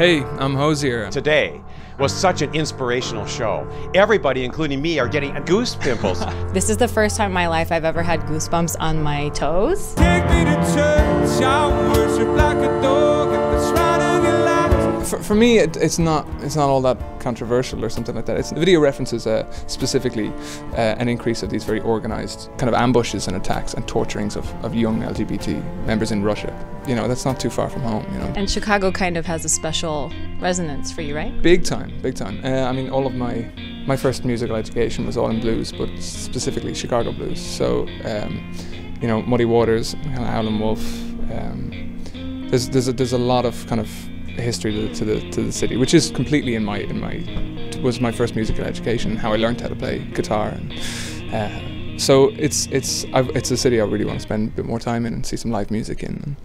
Hey, I'm Hozier. Today was such an inspirational show. Everybody, including me, are getting goose pimples. this is the first time in my life I've ever had goosebumps on my toes. For, for me, it, it's not it's not all that controversial or something like that. It's, the video references uh, specifically uh, an increase of these very organised kind of ambushes and attacks and torturings of, of young LGBT members in Russia. You know, that's not too far from home. You know. And Chicago kind of has a special resonance for you, right? Big time, big time. Uh, I mean, all of my my first musical education was all in blues, but specifically Chicago blues. So, um, you know, Muddy Waters, Howlin' Wolf. Um, there's there's a, there's a lot of kind of history to, to, the to the city, which is completely in my in my was my first musical education, how I learned how to play guitar, and uh, so it's it's I've, it's a city I really want to spend a bit more time in and see some live music in.